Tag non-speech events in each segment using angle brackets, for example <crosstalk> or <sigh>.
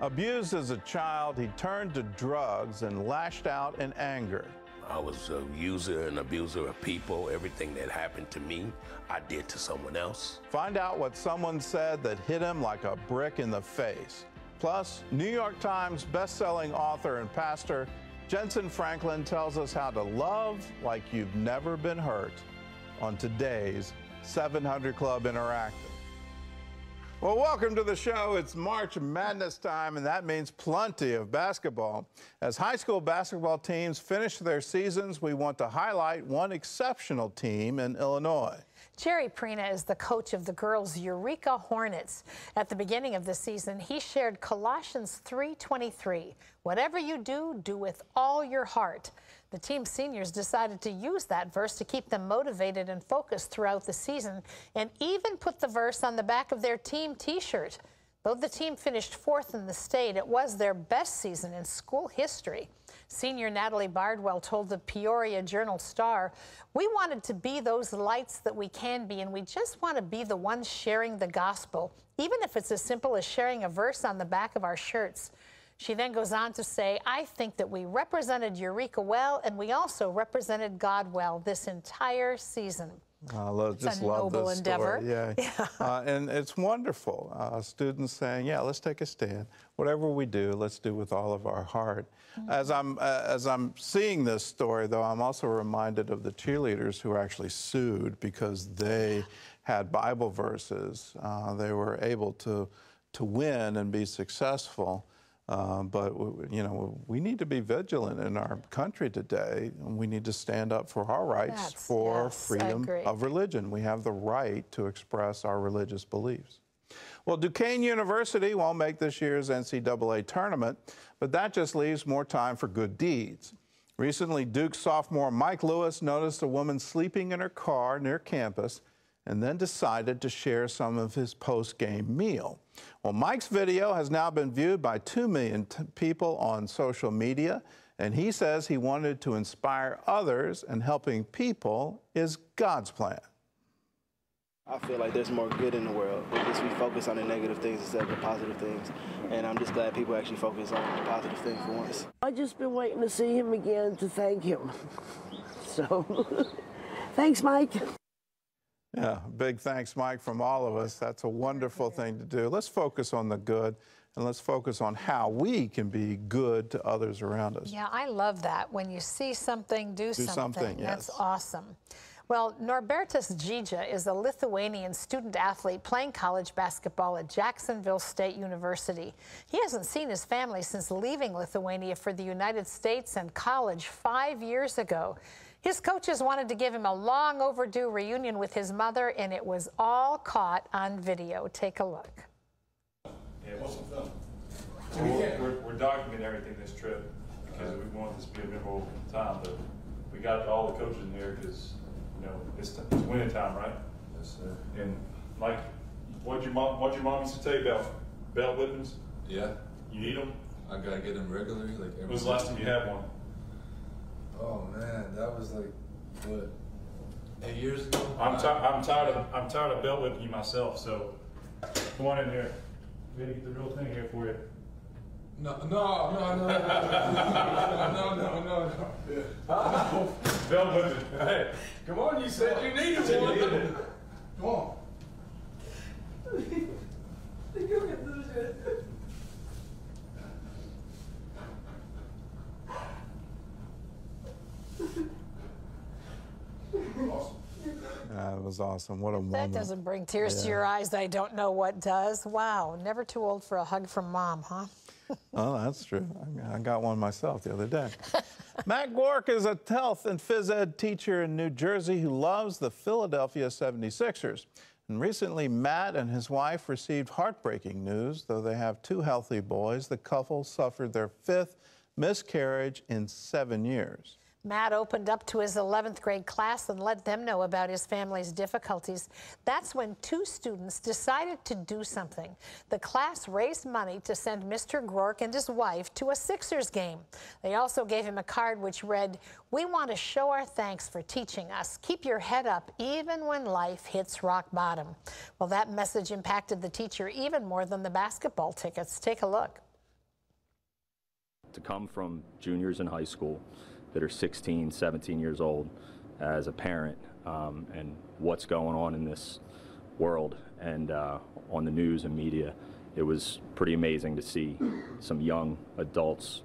Abused as a child, he turned to drugs and lashed out in anger. I was a user and abuser of people. Everything that happened to me, I did to someone else. Find out what someone said that hit him like a brick in the face. Plus, New York Times bestselling author and pastor Jentezen Franklin tells us how to love like you've never been hurt on today's 700 Club Interactive. Well, welcome to the show. It's March Madness time, and that means plenty of basketball. As high school basketball teams finish their seasons, we want to highlight one exceptional team in Illinois. Jerry Prina is the coach of the girls' Eureka Hornets. At the beginning of the season, he shared Colossians 3.23, whatever you do, do with all your heart. The team seniors decided to use that verse to keep them motivated and focused throughout the season and even put the verse on the back of their team t-shirt. Though the team finished fourth in the state, it was their best season in school history. Senior Natalie Bardwell told the Peoria Journal Star, We wanted to be those lights that we can be, and we just want to be the ones sharing the gospel, even if it's as simple as sharing a verse on the back of our shirts. She then goes on to say, I think that we represented Eureka well, and we also represented God well this entire season. I love, just love this endeavor. story. Yeah, <laughs> yeah. Uh, and it's wonderful. Uh, students saying, "Yeah, let's take a stand. Whatever we do, let's do with all of our heart." Mm -hmm. As I'm uh, as I'm seeing this story, though, I'm also reminded of the cheerleaders who were actually sued because they had Bible verses. Uh, they were able to to win and be successful. Um, but you know, we need to be vigilant in our country today, and we need to stand up for our rights That's, for yes, freedom of religion. We have the right to express our religious beliefs. Well, Duquesne University won't make this year's NCAA tournament, but that just leaves more time for good deeds. Recently, Duke sophomore Mike Lewis noticed a woman sleeping in her car near campus and then decided to share some of his post-game meal. Well, Mike's video has now been viewed by 2 million people on social media, and he says he wanted to inspire others, and helping people is God's plan. I feel like there's more good in the world because we focus on the negative things instead of the positive things. And I'm just glad people actually focus on the positive things for once. I've just been waiting to see him again to thank him. <laughs> So, <laughs> thanks, Mike. Yeah, big thanks, Mike, from all of us. That's a wonderful thing to do. Let's focus on the good and let's focus on how we can be good to others around us. Yeah, I love that. When you see something, do, do something. something yes. That's awesome. Well, Norbertas Giga is a Lithuanian student athlete playing college basketball at Jacksonville State University. He hasn't seen his family since leaving Lithuania for the United States and college five years ago. His coaches wanted to give him a long overdue reunion with his mother, and it was all caught on video. Take a look. Yeah, what's the film? So we're, we're, we're, documenting everything this trip because we want this to be a memorable time, but we got all the coaches in here because, you know, it's, it's winning time, right? Yes, sir. And Mike, what your mom, what your mom used to tell you about belt whippings? Yeah. You need them? I gotta get them regularly. Like when was the last time you had one? Oh man, that was like what eight years ago. I'm, I'm tired of I'm tired of belt whipping you myself. So come on in here. We gotta get the real thing here for you. No, no, no, no, no, no, no, no. Belt whipping. Hey, come on! You said you needed one. Come on. <laughs> That was awesome. What a moment. That doesn't bring tears yeah. to your eyes. I don't know what does. Wow. Never too old for a hug from mom, huh? <laughs> oh, that's true. I got one myself the other day. <laughs> Matt Gork is a health and phys ed teacher in New Jersey who loves the Philadelphia 76ers. And recently, Matt and his wife received heartbreaking news. Though they have two healthy boys, the couple suffered their fifth miscarriage in seven years. Matt opened up to his 11th grade class and let them know about his family's difficulties. That's when two students decided to do something. The class raised money to send Mr. Gork and his wife to a Sixers game. They also gave him a card which read, We want to show our thanks for teaching us. Keep your head up even when life hits rock bottom. Well, that message impacted the teacher even more than the basketball tickets. Take a look. to come from juniors in high school that are 16, 17 years old as a parent um, and what's going on in this world and uh, on the news and media, it was pretty amazing to see some young adults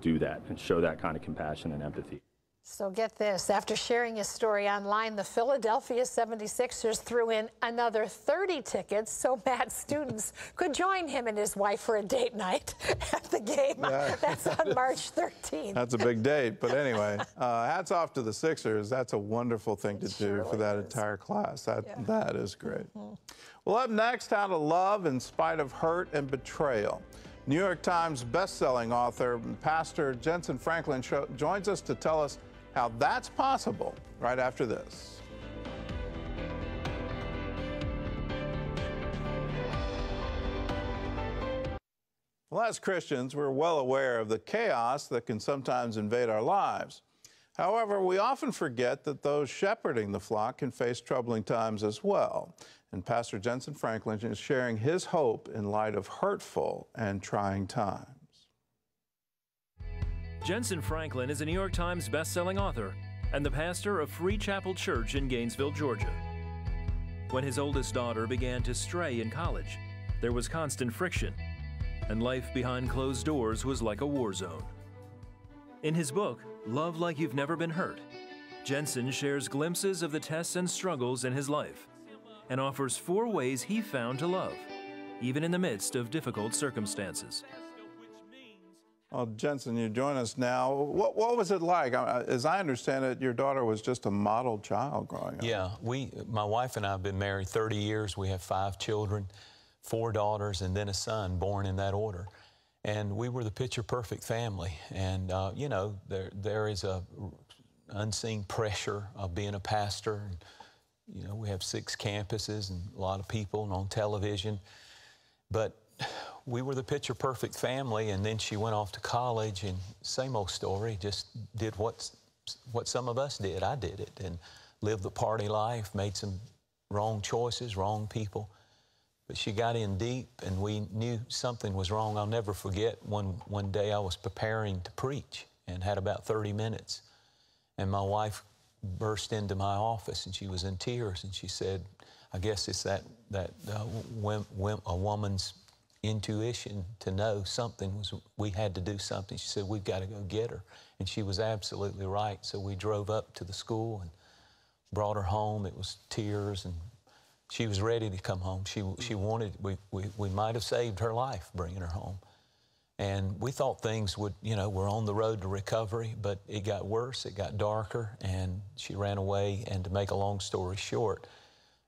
do that and show that kind of compassion and empathy. So get this, after sharing his story online, the Philadelphia 76ers threw in another 30 tickets so Matt <laughs> students could join him and his wife for a date night <laughs> at the game. Yeah. <laughs> That's on March 13th. That's a big date, but anyway, uh, hats off to the Sixers. That's a wonderful thing to do for that is. entire class. That, yeah. that is great. Mm -hmm. Well, up next, how to love in spite of hurt and betrayal. New York Times bestselling author, Pastor Jentezen Franklin joins us to tell us how that's possible right after this. Well, as Christians, we're well aware of the chaos that can sometimes invade our lives. However, we often forget that those shepherding the flock can face troubling times as well. And Pastor Jentezen Franklin is sharing his hope in light of hurtful and trying times. Jentezen Franklin is a New York Times bestselling author and the pastor of Free Chapel Church in Gainesville, Georgia. When his oldest daughter began to stray in college, there was constant friction, and life behind closed doors was like a war zone. In his book, Love Like You've Never Been Hurt, Jentezen shares glimpses of the tests and struggles in his life and offers four ways he found to love, even in the midst of difficult circumstances. Well, Jentezen, you join us now. What, what was it like? As I understand it, your daughter was just a model child growing up. Yeah, we, my wife and I have been married 30 years. We have five children, four daughters, and then a son born in that order. And we were the picture perfect family. And, uh, you know, there, there is a unseen pressure of being a pastor. And, you know, we have six campuses and a lot of people and on television. But we were the picture perfect family, and then she went off to college, and same old story, just did what, what some of us did. I did it and lived the party life, made some wrong choices, wrong people. But she got in deep, and we knew something was wrong. I'll never forget one, one day I was preparing to preach and had about 30 minutes. And my wife burst into my office, and she was in tears, and she said, I guess it's that, that uh, a woman's intuition to know something was, we had to do something. She said, We've got to go get her. And she was absolutely right. So we drove up to the school and brought her home. It was tears, and she was ready to come home. She, she wanted, we, we, we might have saved her life bringing her home. And we thought things would, you know, we're on the road to recovery, but it got worse, it got darker, and she ran away. And to make a long story short,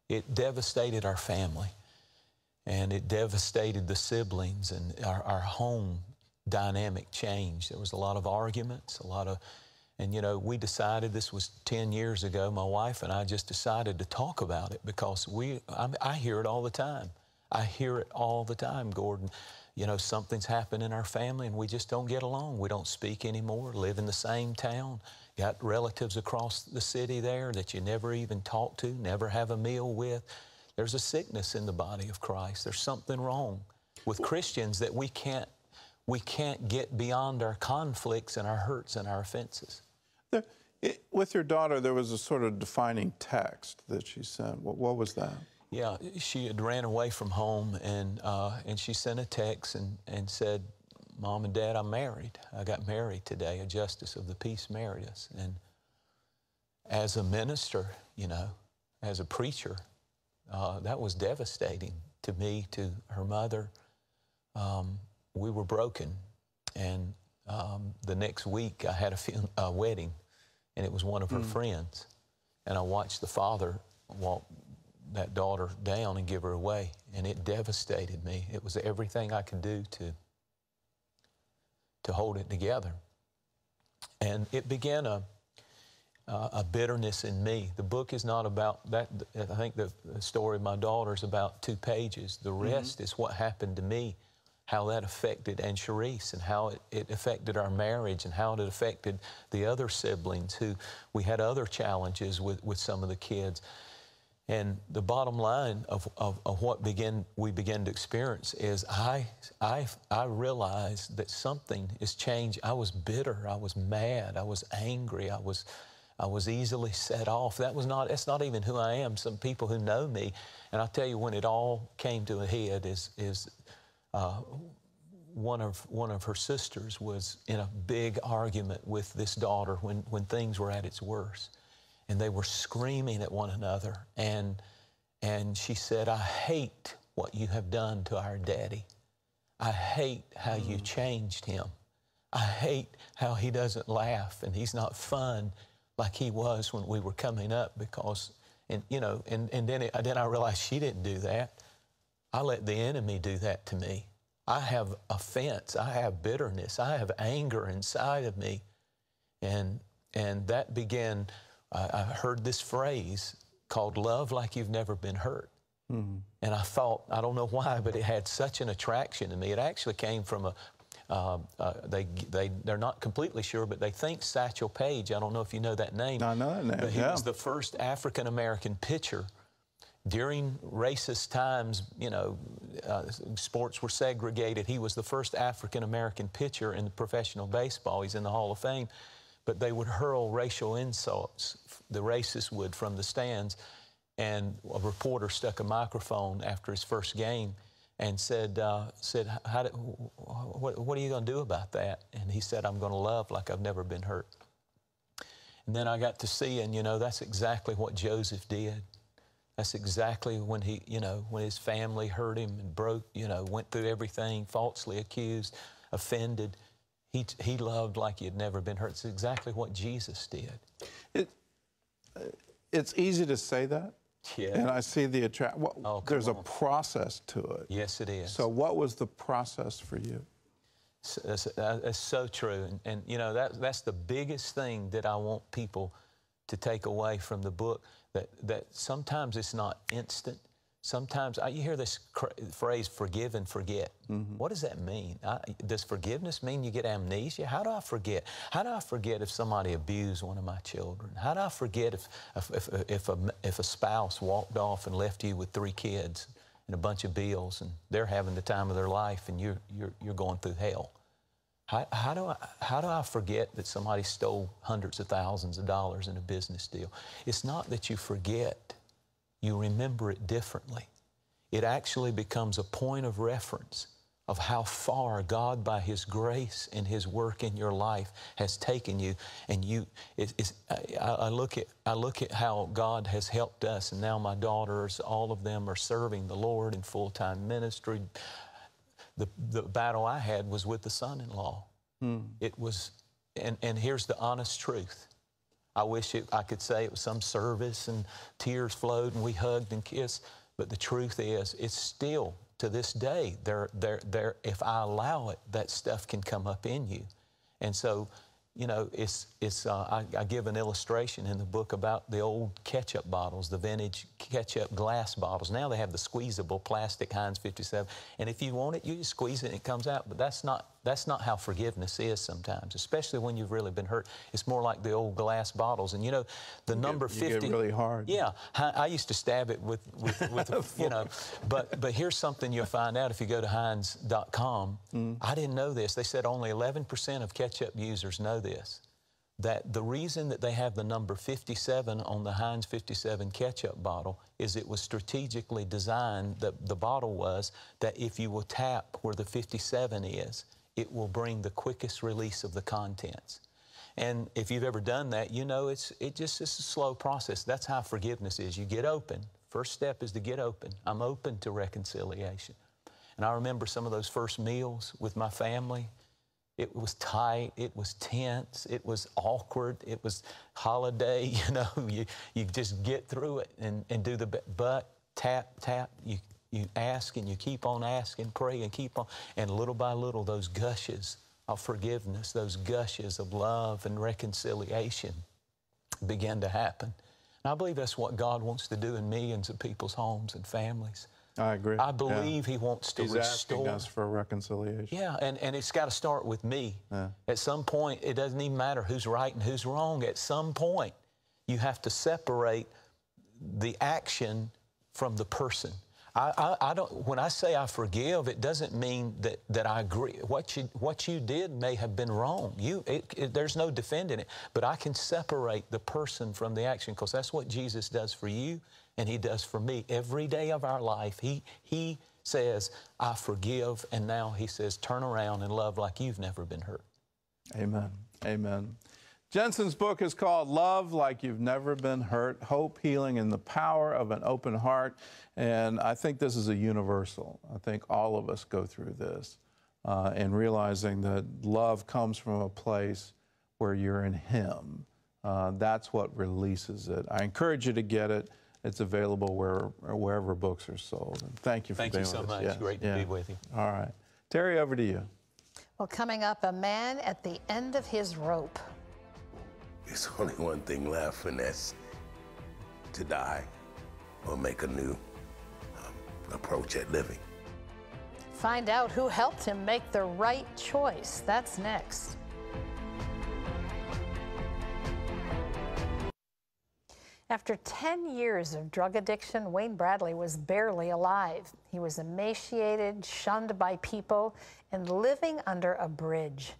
it devastated our family and it devastated the siblings and our, our home dynamic changed. There was a lot of arguments, a lot of, and you know, we decided this was 10 years ago. My wife and I just decided to talk about it because we, I, I hear it all the time. I hear it all the time, Gordon. You know, something's happened in our family and we just don't get along. We don't speak anymore, live in the same town, got relatives across the city there that you never even talk to, never have a meal with. There's a sickness in the body of Christ. There's something wrong with Christians that we can't, we can't get beyond our conflicts and our hurts and our offenses. There, it, with your daughter, there was a sort of defining text that she sent. What, what was that? Yeah, she had ran away from home and, uh, and she sent a text and, and said, Mom and Dad, I'm married. I got married today. A justice of the peace married us. And as a minister, you know, as a preacher, uh, that was devastating to me, to her mother. Um, we were broken. And um, the next week, I had a, a, wedding, and it was one of her mm. friends. And I watched the father walk that daughter down and give her away, and it devastated me. It was everything I could do to, to hold it together. And it began a, uh, a bitterness in me. The book is not about that. I think the, the story of my daughter is about two pages. The mm-hmm. rest mm-hmm. is what happened to me, how that affected Ann Cherise, and how it, it affected our marriage, and how it affected the other siblings who we had other challenges with, with some of the kids. And the bottom line of, of, of what begin, we begin to experience is I, I, I realized that something is changed. I was bitter. I was mad. I was angry. I was, I was easily set off. That was not, that's not even who I am. Some people who know me, and I'll tell you when it all came to a head is, is uh, one of, one of her sisters was in a big argument with this daughter when, when things were at its worst and they were screaming at one another. And, and she said, I hate what you have done to our daddy. I hate how mm. you changed him. I hate how he doesn't laugh and he's not fun like he was when we were coming up because, and you know, and, and then, it, then I realized she didn't do that. I let the enemy do that to me. I have offense. I have bitterness. I have anger inside of me. And, and that began I, I heard this phrase called love like you've never been hurt. Mm-hmm. And I thought, I don't know why, but it had such an attraction to me. It actually came from a, uh, uh, they, they, they're not completely sure, but they think Satchel Paige, I don't know if you know that name. I know that name, But he yeah. was the first African American pitcher during racist times, you know, uh, sports were segregated. He was the first African American pitcher in professional baseball. He's in the Hall of Fame but they would hurl racial insults, the racists would, from the stands. And a reporter stuck a microphone after his first game and said, uh, said did, what, what are you going to do about that? And he said, I'm going to love like I've never been hurt. And then I got to see, and you know, that's exactly what Joseph did. That's exactly when he, you know, when his family hurt him and broke, you know, went through everything, falsely accused, offended. He, he loved like he had never been hurt. It's exactly what Jesus did. It, it's easy to say that. Yeah. And I see the attract. Well, oh, there's on. a process to it. Yes, it is. So, what was the process for you? That's, uh, that's so true. And, and, you know, that, that's the biggest thing that I want people to take away from the book that, that sometimes it's not instant, Sometimes I, you hear this phrase, forgive and forget. Mm-hmm. What does that mean? I, does forgiveness mean you get amnesia? How do I forget? How do I forget if somebody abused one of my children? How do I forget if, if, if, if, a, if a spouse walked off and left you with three kids and a bunch of bills and they're having the time of their life and you're, you're, you're going through hell? How, how, do I, how do I forget that somebody stole hundreds of thousands of dollars in a business deal? It's not that you forget you remember it differently. It actually becomes a point of reference of how far God, by His grace and His work in your life, has taken you. And you, it, I, I, look at, I look at how God has helped us, and now my daughters, all of them are serving the Lord in full time ministry. The, the battle I had was with the son in law. Hmm. It was, and, and here's the honest truth I wish it, I could say it was some service and tears flowed and we hugged and kissed. But the truth is, it's still to this day, if I allow it, that stuff can come up in you. And so you know, it's, it's, uh, I, I, give an illustration in the book about the old ketchup bottles, the vintage ketchup glass bottles. Now they have the squeezable plastic Heinz 57. And if you want it, you just squeeze it and it comes out. But that's not, that's not how forgiveness is sometimes, especially when you've really been hurt. It's more like the old glass bottles. And you know, the you number get, 50. really hard. Yeah. I, used to stab it with, with, with <laughs> you know. But, but here's something you'll find out if you go to Heinz.com. Mm. I didn't know this. They said only 11% of ketchup users know this that the reason that they have the number 57 on the Heinz 57 ketchup bottle is it was strategically designed, the, the bottle was, that if you will tap where the 57 is, it will bring the quickest release of the contents. And if you've ever done that, you know it's it just it's a slow process. That's how forgiveness is. You get open. First step is to get open. I'm open to reconciliation. And I remember some of those first meals with my family it was tight. It was tense. It was awkward. It was holiday. <laughs> You know, you, you just get through it and, and do the but tap tap. You you ask and you keep on asking, pray and keep on, and little by little those gushes of forgiveness, those gushes of love and reconciliation begin to happen. And I believe that's what God wants to do in millions of people's homes and families. I agree. I believe yeah. He wants to He's restore. asking us for reconciliation. Yeah, and, and it's got to start with me. Yeah. At some point, it doesn't even matter who's right and who's wrong. At some point, you have to separate the action from the person. I, I, I, don't. When I say I forgive, it doesn't mean that, that I agree. What you what you did may have been wrong. You it, it, there's no defending it. But I can separate the person from the action because that's what Jesus does for you, and He does for me every day of our life. He He says, "I forgive," and now He says, "Turn around and love like you've never been hurt." Amen. Amen. Jentezen's book is called Love Like You've Never Been Hurt Hope, Healing, and the Power of an Open Heart. And I think this is a universal. I think all of us go through this uh, and realizing that love comes from a place where you're in Him. Uh, that's what releases it. I encourage you to get it. It's available where, wherever books are sold. And thank you for thank being you so with much. us. Yes. Great to yeah. be with you. All right. Terry, over to you. Well, coming up, a man at the end of his rope. There's <laughs> only one thing left, and that's to die or make a new um, approach at living. Find out who helped him make the right choice. That's next. After 10 years of drug addiction, Wayne Bradley was barely alive. He was emaciated, shunned by people, and living under a bridge.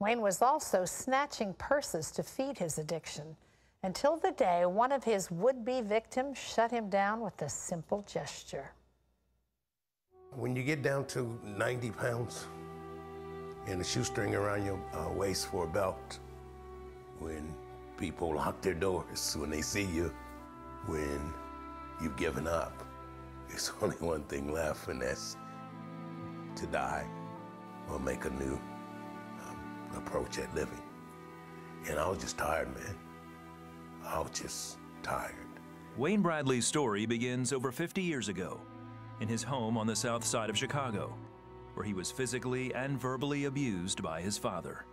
Wayne was also snatching purses to feed his addiction until the day one of his would be victims shut him down with a simple gesture. When you get down to 90 pounds and a shoestring around your uh, waist for a belt, when people lock their doors, when they see you, when you've given up, there's <laughs> only one thing left, and that's to die or make a new approach at living. And I was just tired, man. I was just tired. Wayne Bradley's story begins over 50 years ago in his home on the south side of Chicago, where he was physically and verbally abused by his father.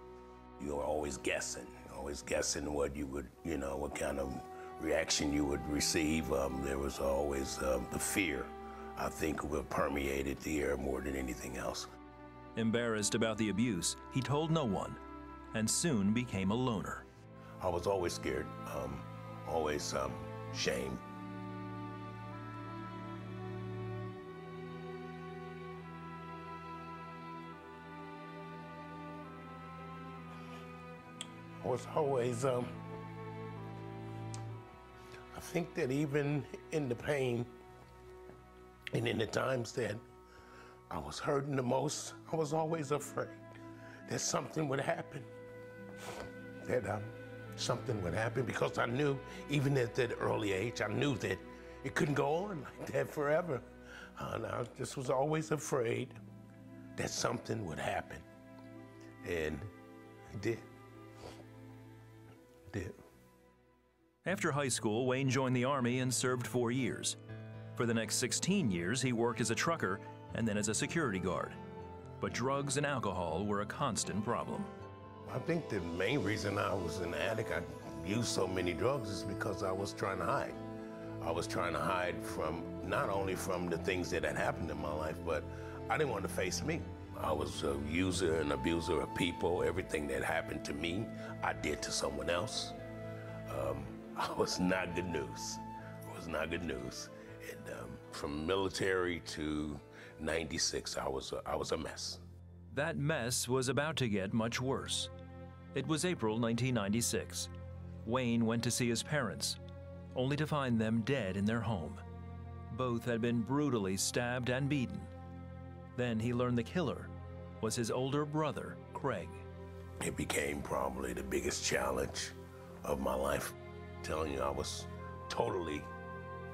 You were always guessing, always guessing what you would, you know, what kind of reaction you would receive. Um, there was always um, the fear, I think, would permeated the air more than anything else. Embarrassed about the abuse, he told no one and soon became a loner. I was always scared, um, always um, shame. I was always, um, I think that even in the pain and in the times that I was hurting the most, I was always afraid that something would happen. That um, something would happen because I knew, even at that early age, I knew that it couldn't go on <laughs> like that forever. And I just was always afraid that something would happen. And it did. It did. After high school, Wayne joined the Army and served four years. For the next 16 years, he worked as a trucker and then as a security guard. But drugs and alcohol were a constant problem. I think the main reason I was an addict, I used so many drugs, is because I was trying to hide. I was trying to hide from not only from the things that had happened in my life, but I didn't want to face me. I was a user and abuser of people. Everything that happened to me, I did to someone else. Um, <laughs> I was not good news. It was not good news. And um, from military to 96, I was, a, I was a mess. That mess was about to get much worse. It was April 1996. Wayne went to see his parents, only to find them dead in their home. Both had been brutally stabbed and beaten. Then he learned the killer was his older brother, Craig. It became probably the biggest challenge of my life. I'm telling you, I was totally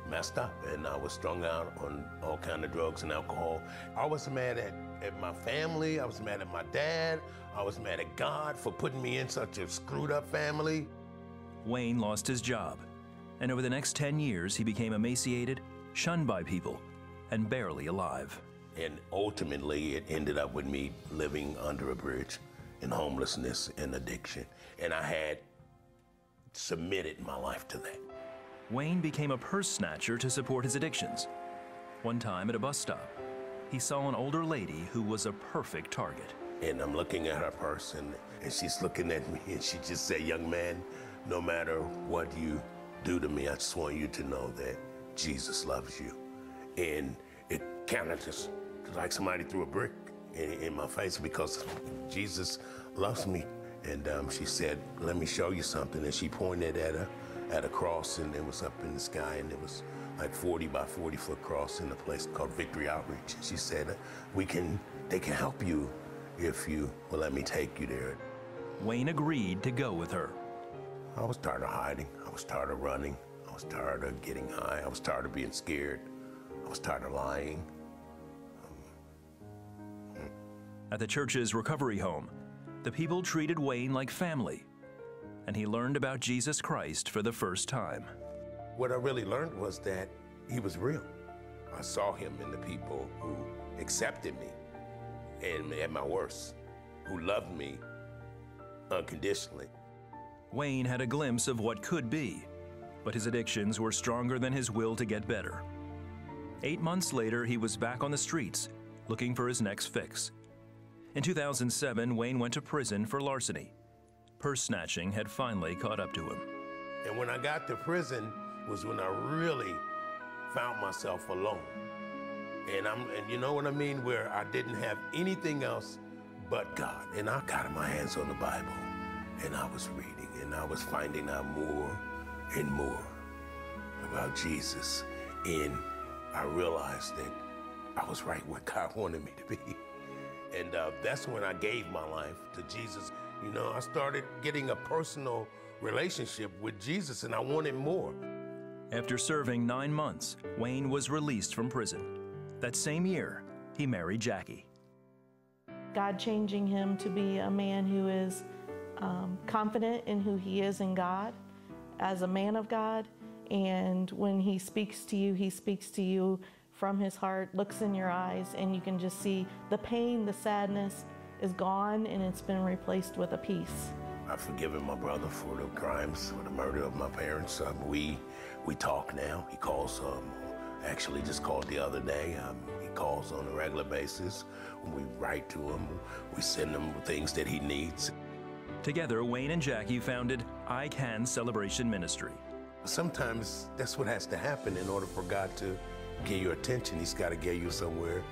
messed up and I was strung out on all kind of drugs and alcohol. I was mad at, at my family. I was mad at my dad. I was mad at God for putting me in such a screwed up family. Wayne lost his job, and over the next 10 years, he became emaciated, shunned by people, and barely alive. And ultimately, it ended up with me living under a bridge in homelessness and addiction. And I had submitted my life to that. Wayne became a purse snatcher to support his addictions. One time at a bus stop, he saw an older lady who was a perfect target. And I'm looking at her purse, and, and she's looking at me, and she just said, Young man, no matter what you do to me, I just want you to know that Jesus loves you. And it kind of just like somebody threw a brick in, in, my face because Jesus loves me. And um, she said, let me show you something. And she pointed at a, at a cross and it was up in the sky and it was like 40 by 40 foot cross in a place called Victory Outreach. She said, we can, they can help you if you will let me take you there. Wayne agreed to go with her. I was tired of hiding. I was tired of running. I was tired of getting high. I was tired of being scared. I was tired of lying. At the church's recovery home, the people treated Wayne like family, and he learned about Jesus Christ for the first time. What I really learned was that he was real. I saw him in the people who accepted me and at my worst, who loved me unconditionally. Wayne had a glimpse of what could be, but his addictions were stronger than his will to get better. Eight months later, he was back on the streets, looking for his next fix. In 2007, Wayne went to prison for larceny. Purse snatching had finally caught up to him. And when I got to prison was when I really found myself alone. And I'm and you know what I mean, where I didn't have anything else but God. And I got my hands on the Bible and I was reading and I was finding out more and more about Jesus. And I realized that I was right where God <laughs> wanted me to be. And uh, that's when I gave my life to Jesus. You know, I started getting a personal relationship with Jesus and I wanted more. After serving nine months, Wayne was released from prison. That same year, he married Jackie. God changing him to be a man who is um, confident in who he is in God, as a man of God. And when he speaks to you, he speaks to you from his heart, looks in your eyes, and you can just see the pain, the sadness is gone, and it's been replaced with a peace. I've forgiven my brother for the crimes, for the murder of my parents. Um, we we talk now. He calls. Um, actually, just called the other day. Um, he calls on a regular basis. We write to him. We send him things that he needs. Together, Wayne and Jackie founded I Can Celebration Ministry. Sometimes that's what has to happen in order for God to get your attention. He's got to get you somewhere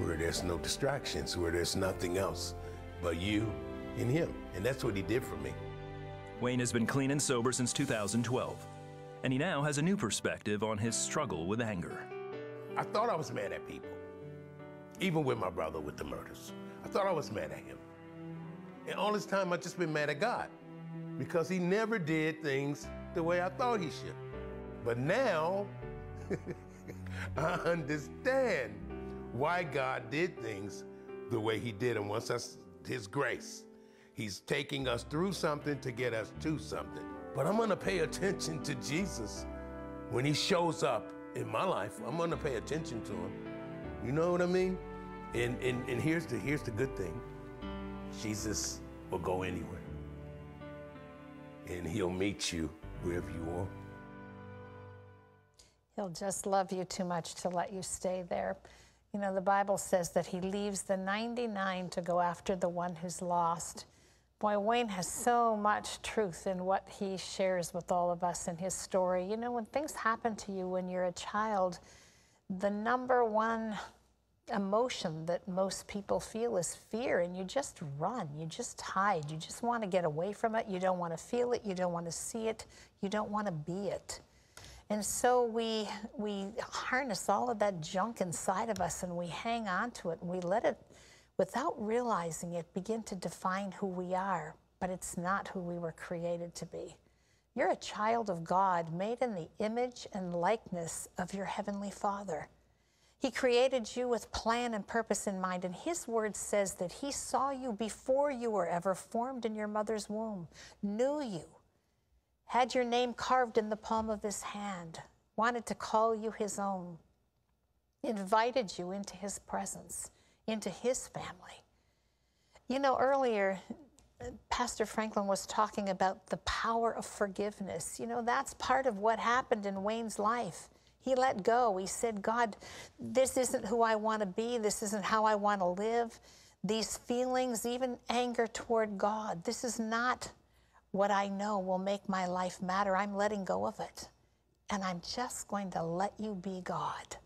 where there's no distractions, where there's nothing else but you and Him. And that's what He did for me. Wayne has been clean and sober since 2012, and he now has a new perspective on his struggle with anger. I thought I was mad at people, even with my brother with the murders. I thought I was mad at him. And all this time, I've just been mad at God because He never did things the way I thought He should. But now, <laughs> I understand why God did things the way He did and once us His grace. He's taking us through something to get us to something. But I'm gonna pay attention to Jesus when He shows up in my life. I'm gonna pay attention to Him. You know what I mean? And, and, and here's, the, here's the good thing Jesus will go anywhere, and He'll meet you wherever you are. He'll just love you too much to let you stay there. You know, the Bible says that he leaves the 99 to go after the one who's lost. Boy, Wayne has so much truth in what he shares with all of us in his story. You know, when things happen to you when you're a child, the number one emotion that most people feel is fear, and you just run, you just hide, you just want to get away from it, you don't want to feel it, you don't want to see it, you don't want to be it. And so we, we harness all of that junk inside of us and we hang on to it and we let it, without realizing it, begin to define who we are. But it's not who we were created to be. You're a child of God made in the image and likeness of your Heavenly Father. He created you with plan and purpose in mind, and His word says that He saw you before you were ever formed in your mother's womb, knew you had your name carved in the palm of his hand, wanted to call you his own, invited you into his presence, into his family. You know, earlier, Pastor Franklin was talking about the power of forgiveness. You know, that's part of what happened in Wayne's life. He let go. He said, God, this isn't who I want to be. This isn't how I want to live. These feelings, even anger toward God, this is not what I know will make my life matter. I'm letting go of it. And I'm just going to let you be God.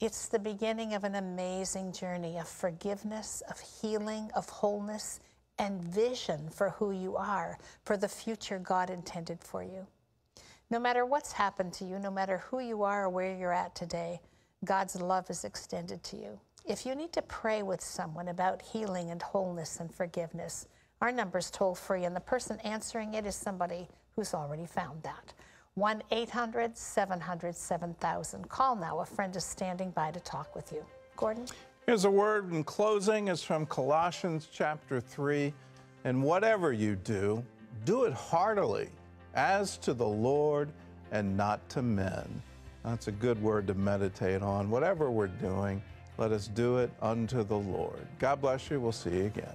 It's the beginning of an amazing journey of forgiveness, of healing, of wholeness, and vision for who you are, for the future God intended for you. No matter what's happened to you, no matter who you are or where you're at today, God's love is extended to you. If you need to pray with someone about healing and wholeness and forgiveness, our number's toll free, and the person answering it is somebody who's already found that. 1 800 700 7000. Call now. A friend is standing by to talk with you. Gordon? Here's a word in closing. It's from Colossians chapter 3. And whatever you do, do it heartily, as to the Lord and not to men. That's a good word to meditate on. Whatever we're doing, let us do it unto the Lord. God bless you. We'll see you again.